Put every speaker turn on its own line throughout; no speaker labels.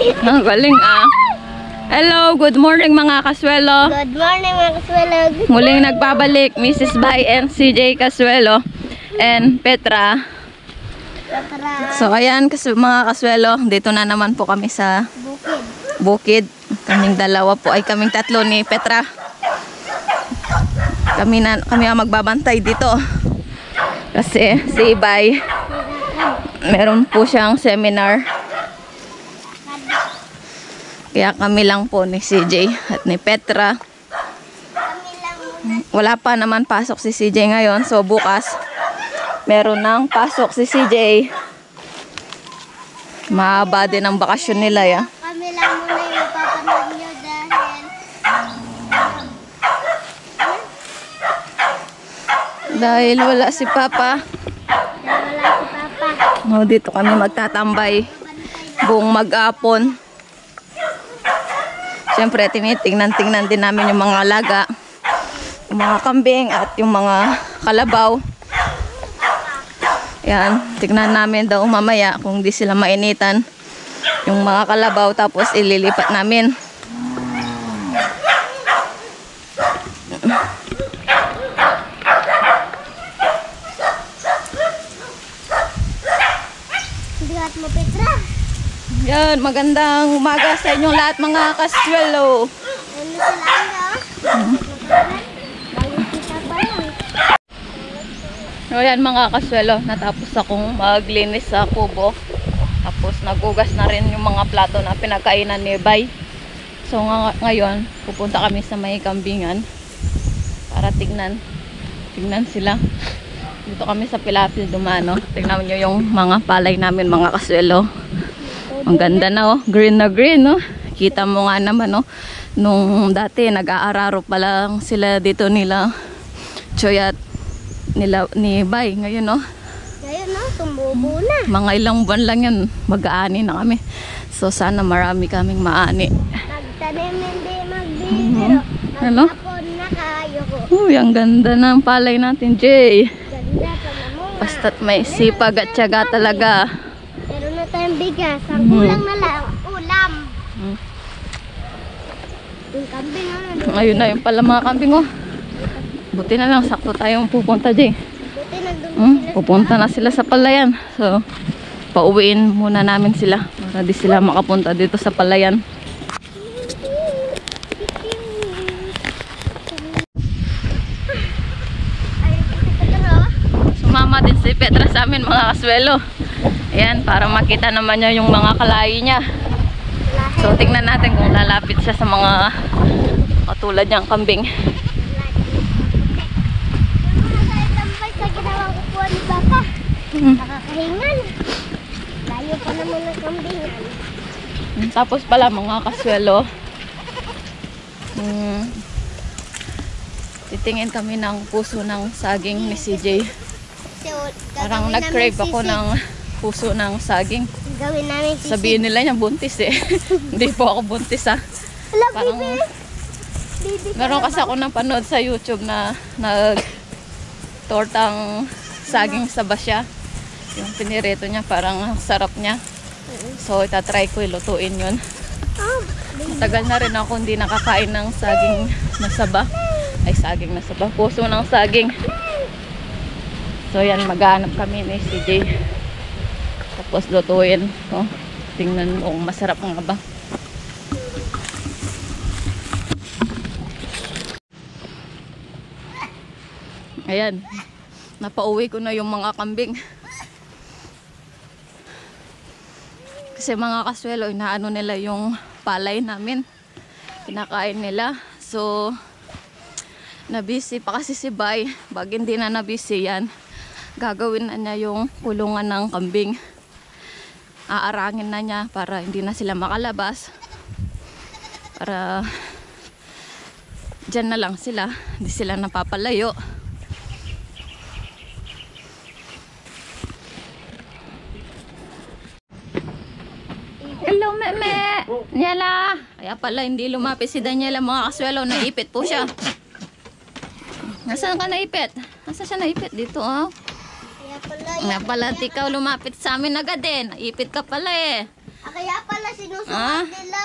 Ang galing ah. Hello, good morning mga kaswelo.
Good morning mga kaswelo.
Muling nagbabalik Mrs. Bay and CJ Kaswelo and Petra.
Tara,
So ayan kas mga kaswelo, dito na naman po kami sa
bukid.
bukid. Kaming dalawa po ay kaming tatlo ni Petra. Kami na kami ang magbabantay dito. Kasi si Bay meron po siyang seminar. Kaya kami lang po ni CJ at ni Petra. Wala pa naman pasok si CJ ngayon. So bukas meron nang pasok si CJ. Mahaba din ang bakasyon nila ya.
Kami lang muna yung papanood nyo dahil
Dahil wala si Papa.
dahil wala si Papa.
No, dito kami magtatambay buong mag-apon. Siyempre, tinitingnan-tingnan din namin yung mga alaga. Yung mga kambing at yung mga kalabaw. Yan, tignan namin daw mamaya kung di sila mainitan yung mga kalabaw tapos ililipat namin.
Bigat mo Petra.
Yan, magandang umaga sa inyong lahat mga kaswelo. So yan mga kaswelo, natapos akong maglinis sa kubo. Tapos nagugas na rin yung mga plato na pinagkainan ni Bay. So nga, ngayon, pupunta kami sa may kambingan para tignan. Tignan sila. Dito kami sa Pilapil Dumano. Tignan nyo yung mga palay namin mga kaswelo. Ang ganda na oh. Green na green oh. Kita mo nga naman oh. Nung dati nag-aararo pa lang sila dito nila. Choyat nila ni Bay ngayon oh.
Ngayon no, tumubo na.
Mga ilang buwan lang yan, mag-aani na kami. So sana marami kaming maani.
Magtanim hindi magbibiro.
Ano?
Maghapon na kayo ko.
Uy, ang ganda ng palay natin, Jay.
Ganda mo.
Basta't may sipag at tiyaga talaga.
Tayong bigas. Ang
Mhm.
kulang na lang, ulam.
Mm.
Yung kambing ano.
Ayun na yung pala mga kambing oh. Buti na lang, sakto tayong pupunta, Jay.
Buti nagdumi
Hmm,
sila.
pupunta na sila sa palayan. So, pauwiin muna namin sila para di sila makapunta dito sa palayan. Sumama din si Petra sa amin mga kaswelo. Ayan, para makita naman niya yung mga kalahi niya. So, tingnan natin kung lalapit siya sa mga katulad niyang kambing.
Kambingan.
Tapos pala mga kaswelo, hmm, titingin kami ng puso ng saging ni CJ. Parang nag-crave ako ng puso ng saging.
Gawin namin sisig.
Sabihin nila niya buntis eh. Hindi po ako buntis ah.
Ala,
Parang.
Bibi ka
meron kasi ako napanood sa YouTube na nag tortang saging sa basya. Yung pinirito niya parang ang sarap niya. So itatry ko ilutuin yun.
Ah,
Tagal na rin ako hindi nakakain ng saging na saba. Ay, saging na saba. Puso ng saging. So, yan. Maghanap kami ni CJ. Tapos, lutuin. Oh, tingnan mo kung masarap nga ba. Ayan. Napauwi ko na yung mga kambing. Kasi mga kaswelo, inaano nila yung palay namin. Kinakain nila. So, nabisi pa kasi si Bay. Pag hindi na nabisi yan, gagawin na niya yung kulungan ng kambing. Aarangin na niya para hindi na sila makalabas. Para dyan na lang sila. Hindi sila napapalayo. Hello, meme! Daniela! Kaya pala hindi lumapit si Daniela mga kaswelo. Naipit po siya. Nasaan ka naipit? Nasaan siya naipit? Dito, oh.
Kaya pala
Nga pala, di ka lumapit sa amin agad eh. Naipit ka pala eh.
Ah, kaya pala sinusunod
Ah.
nila.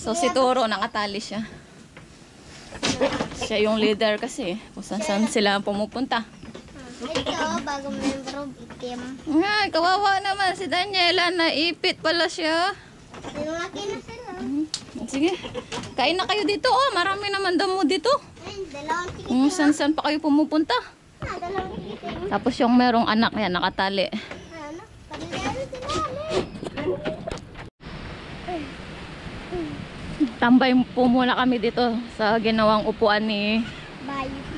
So si Toro, nakatali siya. Siya yung leader kasi. Kung saan saan sila pumupunta.
Ito, bagong member of team.
Ay, kawawa naman si Daniela. Naipit pala siya.
Sinulaki na sila.
Sige, kain na kayo dito. Oh, marami naman damo dito.
Ay, dalawang ticket.
Kung saan saan pa kayo pumupunta. Tapos yung merong anak, yan, nakatali. Tambay po muna kami dito sa ginawang upuan ni.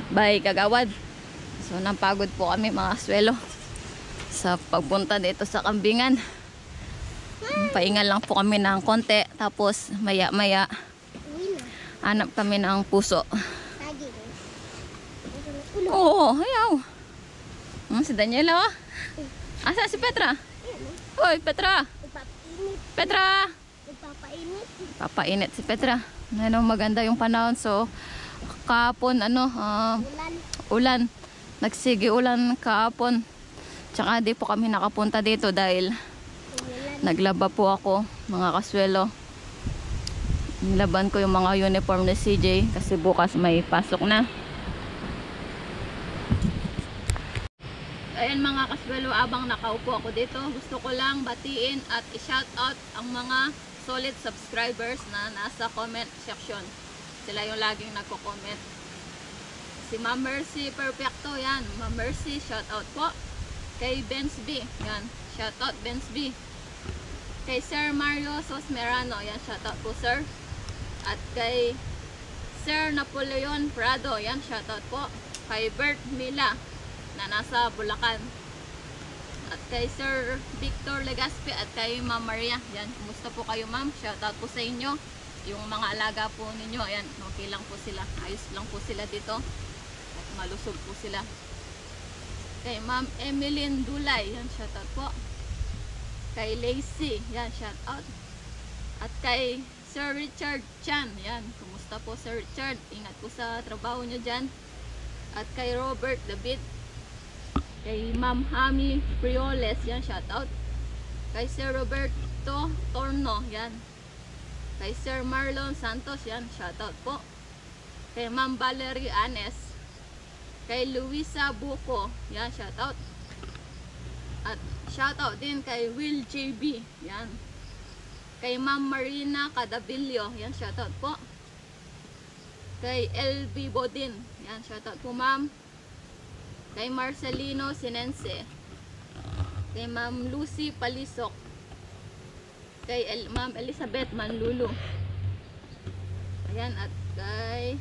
Bay Kagawad. So, napagod po kami mga aswelo sa pagpunta dito sa kambingan. Paingal lang po kami ng konti. Tapos, maya-maya, hanap kami ng puso.
Ulo.
Oo, ayaw. Hmm, si Daniela, oh. Asa si Petra? Hoy, Petra! Petra!
Ipapainit.
Papainit si Petra. Ano, maganda yung panahon. So, kahapon, ano, ah,
Ulan.
ulan. Nagsigi ulan kahapon. Tsaka di po kami nakapunta dito dahil
Ulan.
naglaba po ako, mga kaswelo. Nilaban ko yung mga uniform ni CJ kasi bukas may pasok na. Ayan mga kaswelo, abang nakaupo ako dito, gusto ko lang batiin at i-shout out ang mga solid subscribers na nasa comment section. Sila yung laging nagko-comment. Si Ma'am Mercy Perfecto, yan. Ma'am Mercy, shout out po. Kay Benz B, yan. Shout out Benz B. Kay Sir Mario Sosmerano, yan. Shout out po sir. At kay Sir Napoleon Prado, yan. Shout out po. Kay Bert Mila, na nasa Bulacan. At kay Sir Victor Legaspi at kay Ma'am Maria. Yan, kumusta po kayo ma'am? Shout out po sa inyo. Yung mga alaga po ninyo, ayan, okay lang po sila. Ayos lang po sila dito. At malusog po sila. Kay Ma'am Emeline Dulay, yan, shout out po. Kay Lacey, yan, shout out. At kay Sir Richard Chan, yan, kumusta po Sir Richard? Ingat po sa trabaho nyo dyan. At kay Robert David, kay Ma'am Hami Prioles, yan, shout out. Kay Sir Roberto Torno, yan. Kay Sir Marlon Santos, yan, shout out po. Kay Ma'am Valerie Anes. Kay Luisa Buko, yan, shout out. At shout out din kay Will JB, yan. Kay Ma'am Marina Cadavillo, yan, shout out po. Kay LB Bodin, yan, shout out po ma'am. Kay Marcelino Sinense. Kay Ma'am Lucy Palisok. Kay El Ma'am Elizabeth Manlulu. Ayan, at kay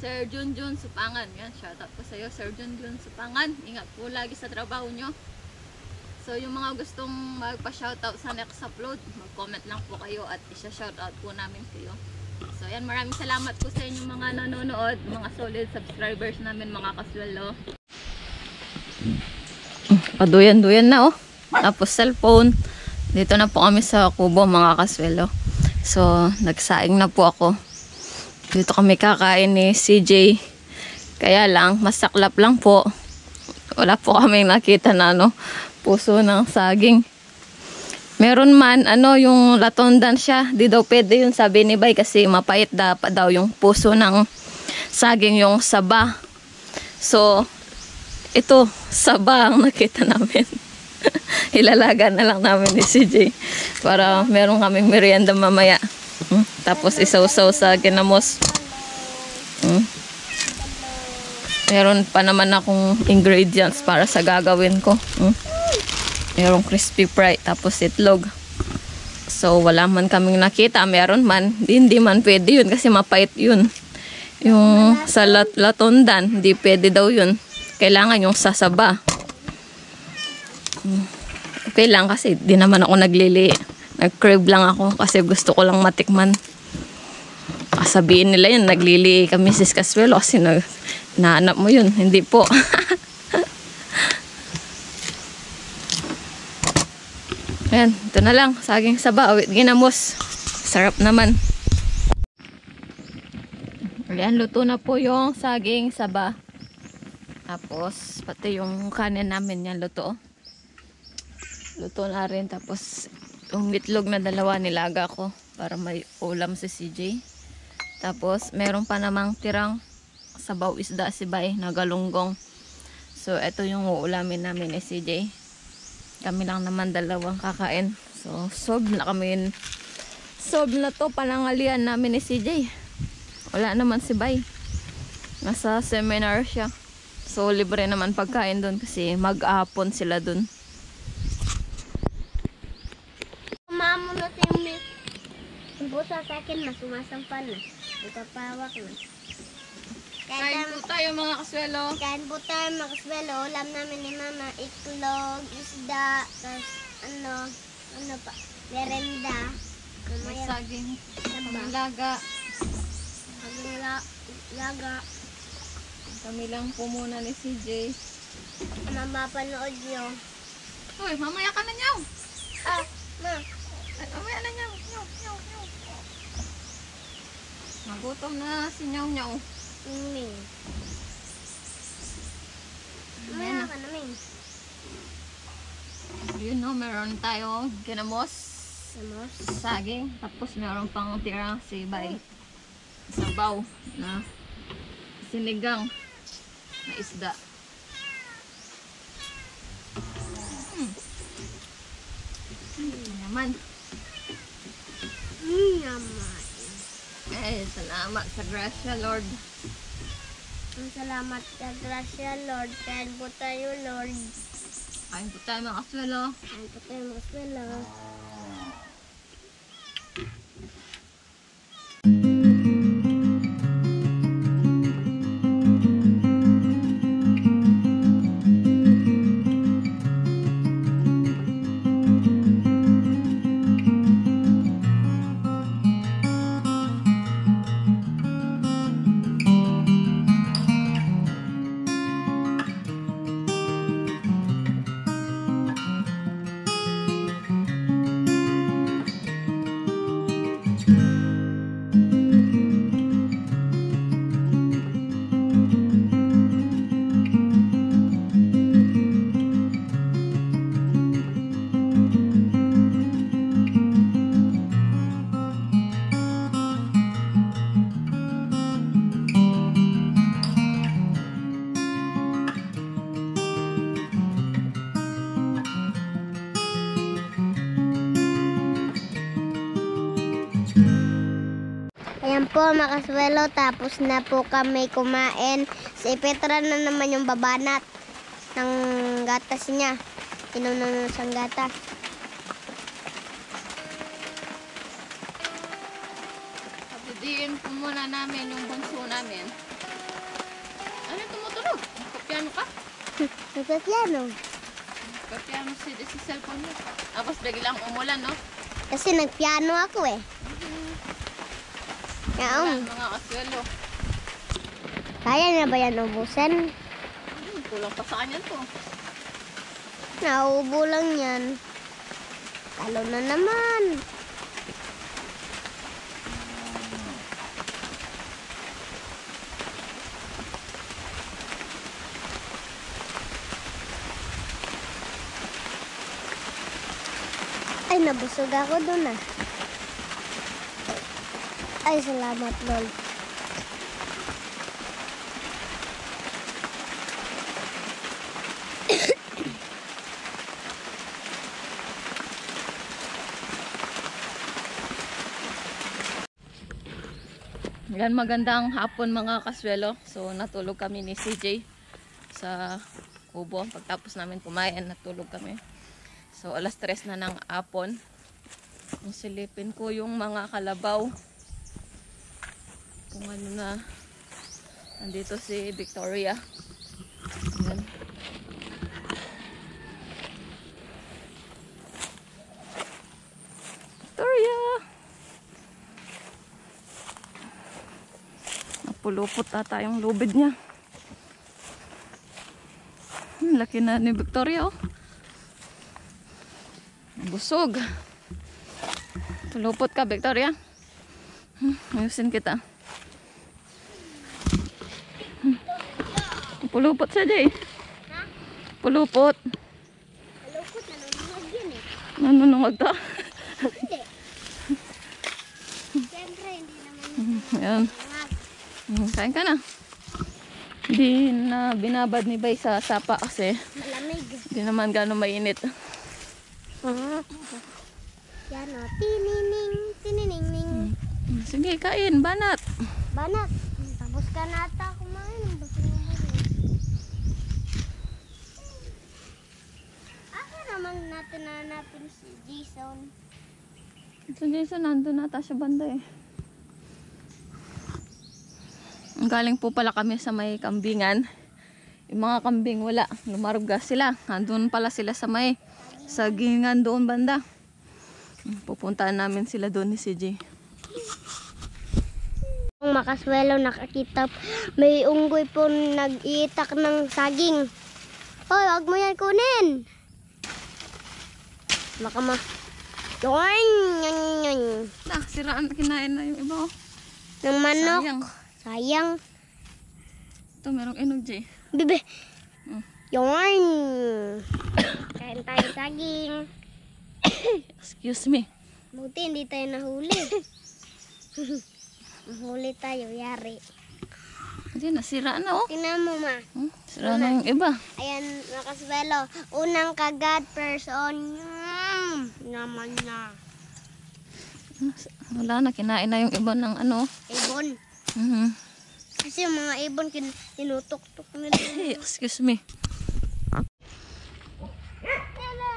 Sir Junjun Supangan. Yan, shoutout po sa iyo, Sir Junjun Supangan. Ingat po lagi sa trabaho nyo. So, yung mga gustong magpa-shoutout sa next upload, mag-comment lang po kayo at isa-shoutout po namin kayo. So, ayan, maraming salamat po sa inyong mga nanonood, mga solid subscribers namin, mga kaswelo. Paduyan-duyan na, oh. Tapos cellphone. Dito na po kami sa kubo, mga kaswelo. So, nagsaing na po ako. Dito kami kakain ni CJ. Kaya lang, masaklap lang po. Wala po kami nakita na ano, puso ng saging. Meron man, ano, yung latondan siya. Di daw pwede yun, sabi ni Bay, kasi mapait dapat daw yung puso ng saging, yung saba. So, ito, saba ang nakita namin. Ilalaga na lang namin ni CJ para meron kaming merienda mamaya. Hmm? Tapos isaw-saw sa ginamos. Hmm? Meron pa naman akong ingredients para sa gagawin ko. Hmm? Merong crispy fry, tapos itlog. So, wala man kaming nakita. Meron man. Di, hindi man pwede yun kasi mapait yun. Yung sa lat latondan, hindi pwede daw yun. Kailangan yung sasaba. Hmm. Okay lang kasi di naman ako naglili. Nag-crave lang ako kasi gusto ko lang matikman. Sabihin nila yun, naglili kami sis Casuelo kasi nag, naanap mo yun. Hindi po. Ayan, ito na lang. Saging saba, awit ginamos. Sarap naman. Ayan, luto na po yung saging saba. Tapos, pati yung kanin namin yan luto. Luto na rin. Tapos, yung itlog na dalawa nilaga ko para may ulam si CJ. Tapos, meron pa namang tirang sabaw isda si Bay na galunggong. So, ito yung uulamin namin ni CJ. Kami lang naman dalawang kakain. So, sob na kami. Sob na to panangalian namin ni CJ. Wala naman si Bay. Nasa seminar siya. So, libre naman pagkain doon kasi mag-apon sila doon.
Mamo na Miss. Ang pusa sa akin, mas sumasampan na. Ipapawak na.
Kain po tayo mga kaswelo.
Kain po tayo makaswelo. Ulam namin ni Mama, itlog, isda, tapos ano, ano pa, merenda.
May
Mamaya,
saging,
Saba.
pamalaga.
hanggang la- laga.
Kami lang po muna ni CJ.
Ano mapanood nyo?
Uy, mamaya ka na nyaw.
Ah, ma,
Ay, mamaya na nyaw. Nyaw, nyaw, nyaw. Nagutom na si nyaw nyaw.
Ming.
Ayan na.
ka na, Ming.
Yun no, meron tayo ginamos,
Amos.
saging, tapos meron pang tira si Bay. Sabaw na sinigang na isda. Hmm. Hmm, naman.
Naman.
Eh, salamat sa grasya, Lord.
Ang salamat sa grasya, Lord. Kain po tayo, Lord.
Kain po tayo mga kaswelo.
Kain po tayo makaswelo. Ayan po, makaswelo. Tapos na po kami kumain. Si Petra na naman yung babanat ng gatas niya. Inom na ng gatas.
Pabudiin po muna namin yung bunso namin. Ano yung tumutulog? Kopyano ka?
Nagkasyano.
Kopyano si, si cellphone mo. Tapos biglang umulan, no?
Kasi nagpiano ako eh.
Umulan,
Yaong,
mga
kaya na ba yan ubusan?
Hmm, kulang pa sa kanya to.
Naubo lang yan. Talo na naman. Ay, nabusog ako doon ah. Ay, salamat, Lord.
Yan, magandang hapon mga kaswelo. So, natulog kami ni CJ sa kubo. Pagtapos namin kumain, natulog kami. So, alas tres na ng hapon. Ang silipin ko yung mga kalabaw. Kung ano na. Nandito si Victoria. Yan. Victoria! Napulupot ata yung lubid niya. Laki na ni Victoria, oh. Busog. Tulupot ka, Victoria. Hmm, ayusin kita. Pulupot siya, Jay. Pulupot.
Malukot na nung yan
Nanunungod to.
Hindi. Siyempre, hindi naman
Ayan.
nangag.
Mm, Kain ka na. Hindi na binabad ni Bay sa sapa kasi
Malamig.
hindi naman gano'ng mainit.
Yan o. Tinining, tinining.
Mm, Sige, kain. Banat.
Banat. Tapos ka na ata kumain. Basta naman eh. Aka naman natin nanapin si Jason.
So, Jason, nandun nata siya banda eh. Galing po pala kami sa may kambingan. Yung mga kambing wala. Lumarga sila. Nandun pala sila sa may sagingan doon banda. Pupuntaan namin sila doon ni CJ.
Ang makaswelo nakakita may unggoy po nag-iitak ng saging. Hoy, wag mo yan kunin. Baka ma... Yoing! Yan, yan.
Ah, siraan kinain na yung iba oh.
Ng manok.
Sayang.
Sayang.
Ito, merong enog, Jay.
Bibi.
Mm.
Yoing! Kain tayo saging.
Excuse me.
Buti hindi tayo nahuli. Nahuli tayo, yari.
Hindi, nasira na oh.
Tingnan mo, ma.
Hmm, Sira na yung iba.
Ayan, makaswelo. Unang kagat person. Mm, naman na.
Wala na, kinain na yung iba ng ano.
Ibon.
Mhm.
Kasi yung mga ibon, kin tinutok-tok nila.
Hey, excuse me.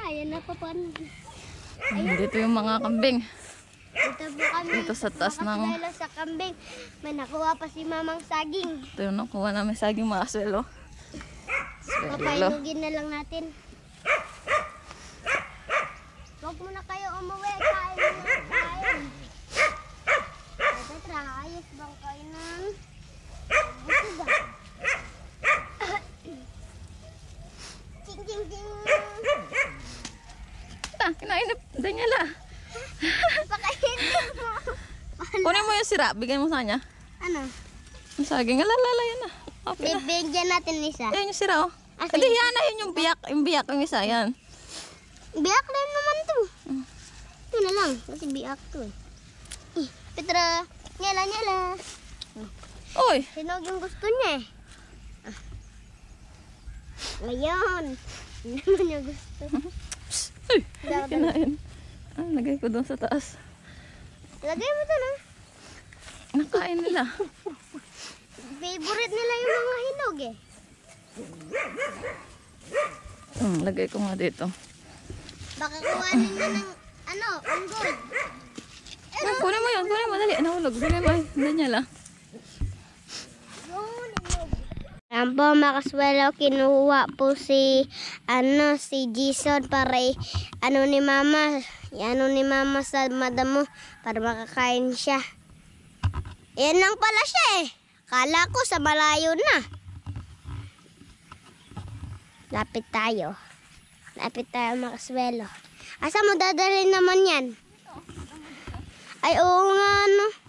Ayan na pa pa.
Hmm, Dito yung mga kambing.
Dito kami.
Dito sa taas ng...
Sa kambing. May nakuha pa si mamang saging.
Ito yung nakuha namin saging mga aswelo. Aswelo.
Papainugin na lang natin. Huwag muna kayo umuwi. Kain na kain. Petra, ayos bang kain ng busog ah? Ching, ching, ching.
Ah, kinain na Daniela.
Pakainin mo.
Kunin mo yung sira, bigay mo sa kanya.
Ano?
Yung saging, alalala yan na. Okay na.
Bibigyan natin isa.
Ayan yung sira oh.
Ah,
Hindi, yan na yun yung biyak. Yung biyak yung isa, yan.
Biak lang naman to. Ito na lang. Kasi biak to eh. Eh, Petra, nyala, nyala.
Oy,
Sinog yung gusto niya eh. Ngayon. Hindi naman niya gusto.
Uy,
Dapat-
kinain. Ah, lagay ko doon sa taas.
Lagay mo to na.
Nakain nila.
Favorite nila yung mga hinog eh.
Hmm, lagay ko nga dito.
Baka kuhanin niya ng ano, unggoy.
Ah, kunin mo yun, kunin mo. Dali, nahulog. Dali mo. Daniela.
Yun, hinog. Po, makaswelo, kinuha po si, ano, si Jason para ano ni mama, ano ni mama sa madamo para makakain siya. Yan lang pala siya eh. Kala ko sa malayo na. Lapit tayo. Lapit tayo makaswelo. Asa mo dadalhin naman yan? Ay, oo nga, no.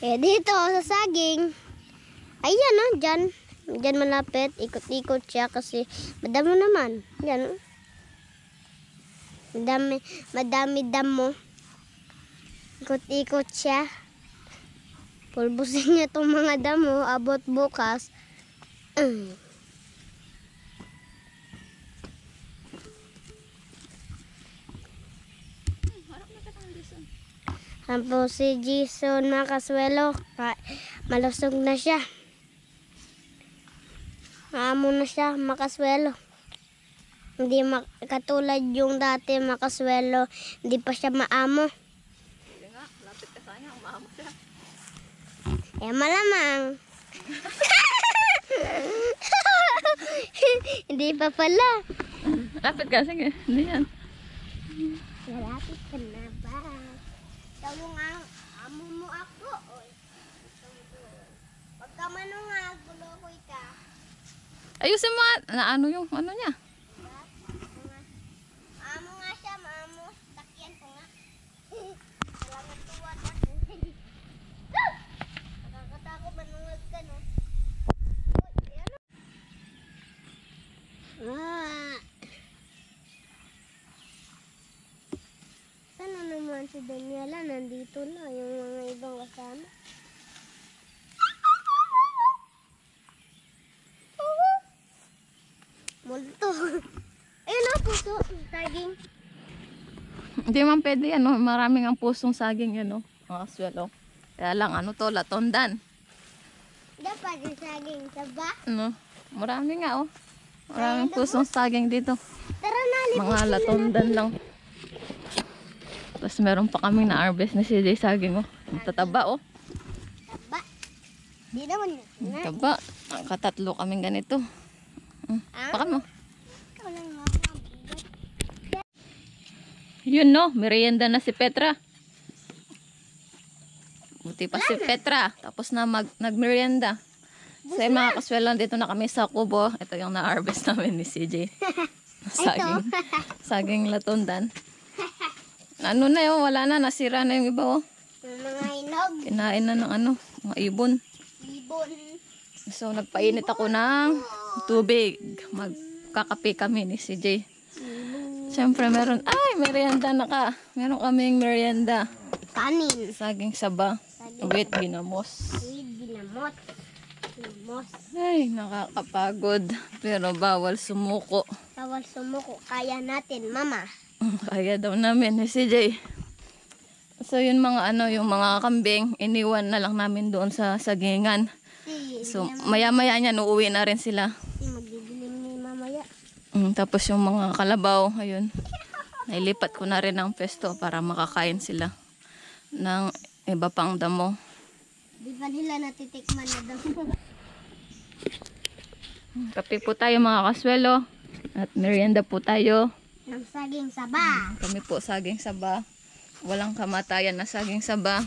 Eh, dito sa saging. Ayan, no, dyan. Dyan malapit. Ikot-ikot siya kasi madamo naman. Yan, no. Madami, madami damo. Ikot-ikot siya. Pulbusin niya itong mga damo. Abot bukas. Mm. Tapos si Jason Makaswelo, ka- malusog na siya. Maamo na siya, Makaswelo. Hindi mak- katulad yung dati Makaswelo, hindi pa siya maamo.
Sige nga, lapit ka sa kanya. Umamo siya.
Eh, malamang. hindi pa pala.
Lapit ka, sige. Hindi yan.
Malapit ka na ba? Tawo nga amo mo ako. Oy. Pagka manungag bulokoy ka.
Ayusin mo na ano yung ano niya.
Amo nga siya. Takyan ko nga. Salamat tuwa ka. Nakakatakot manungag ka ano? Ah. Kasi. si Daniela, nandito na yung mga ibang kasama. Multo. Ayun na, puso. Taging.
Hindi man pwede ano, maraming ang pusong saging ano, mga swelo. Kaya lang ano to, latondan.
Dapat yung saging saba.
Ano, marami nga oh. Maraming pusong saging dito.
Tara na,
Mga latondan lang. Tapos meron pa kaming na-harvest na si Jay saging oh. Ang tataba oh.
Saba. Di naman yun.
Ang taba. Ang katatlo kaming ganito. Hmm.
Ah?
Baka mo. Yun no, merienda na si Petra. Buti pa si Petra. Tapos na mag, nagmerienda. So yun, mga kaswelon, dito na kami sa Kubo. Ito yung na-harvest namin ni CJ. saging. saging latundan. Ano na yun, wala na, nasira na yung iba oh.
Mga hinog.
Kinain na ng ano, mga ibon.
Ibon.
So nagpainit ako ng tubig. Magkakape kami ni CJ. Siyempre meron, ay merienda na ka. Meron kaming merienda.
Kanin.
Saging saba.
Saging.
With ginamos.
With dinamot. Dinamos.
Ay, nakakapagod. Pero bawal sumuko.
Tawal sumuko. Kaya natin, mama.
Kaya daw namin ni CJ. So yun mga ano, yung mga kambing, iniwan na lang namin doon sa sagingan. So maya-maya niyan, uuwi na rin sila. Mm, tapos yung mga kalabaw, ayun. Nailipat ko na rin ang pesto para makakain sila ng iba pang damo.
Di ba nila natitikman na daw?
Kape po tayo mga kaswelo. At merienda po tayo.
Ng saging saba.
Kami po saging saba. Walang kamatayan na saging saba.